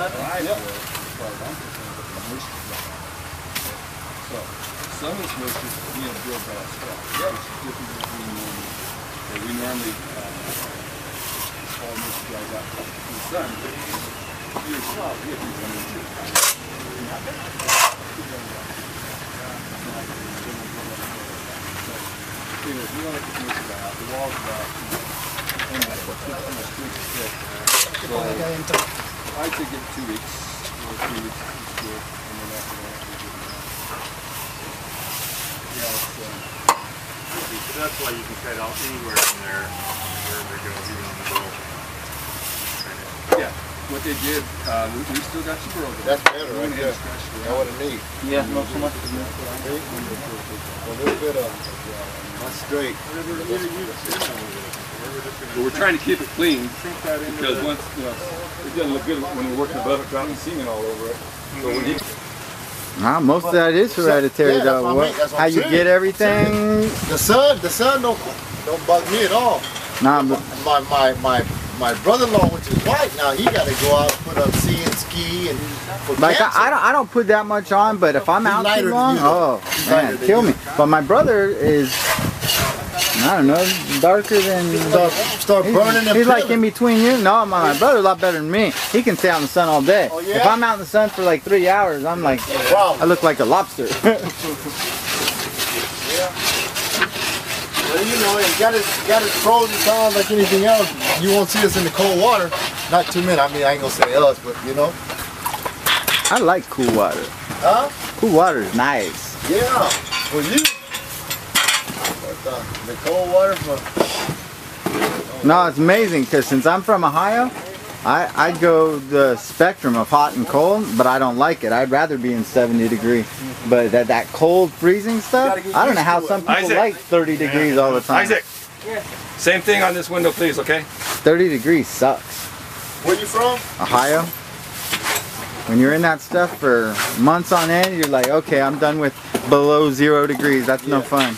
moisture. So, some of this moisture is being absorbed by our scalp, which is different than we normally, that we normally, uh, all moisture dries out from the sun. Your scalp, you have to come into. Anyway, we don't let moisture out, the wall's about, you know, almost, almost three inches thick. So, I could get two weeks, or three weeks is good, and then after that, we get it. Yeah, it's, um, So that's why you can cut out anywhere in there, wherever it goes, even on the roll. yeah, what they did, uh, we, we still got some burrows. That's better right ahead and there. scratched it Know out. what I need. Yeah, not so much. A little bit of, not straight. But we're trying to keep it clean, because once, you know, it doesn't look good when we're working above it, dropping cement all over it. So when you, Nah, most of that is hereditary yeah, that's though. what I What, mean, how I'm you saying. get everything? The sun, the sun don't, don't bug me at all. Nah, but My, my, my, my brother-in-law, which is white now, he gotta go out and put up sea and ski and for like. I, I don't I don't put that much on, but if I'm He's out too long, oh man, kill me. But my brother is I don't know, darker than Start, start burning them He's like in between you. No, my, my brother's a lot better than me. He can stay out in the sun all day. Oh, yeah? If I'm out in the sun for like three hours, I'm like, wow. I look like a lobster. yeah. Well, you know, it got its, got its pros and cons like anything else. You won't see us in the cold water. Not too many. I mean, I ain't gonna say us, but you know. I like cool water. Huh? Cool water is nice. Yeah. For you. But, the cold water for No, it's amazing because since I'm from Ohio, I, I go the spectrum of hot and cold, but I don't like it. I'd rather be in 70 degree. But that, that cold freezing stuff, I don't know how some people Isaac. like 30 degrees all the time. Isaac, same thing on this window, please, okay? 30 degrees sucks. where you from? Ohio. When you're in that stuff for months on end, you're like, okay, I'm done with below zero degrees. That's no fun.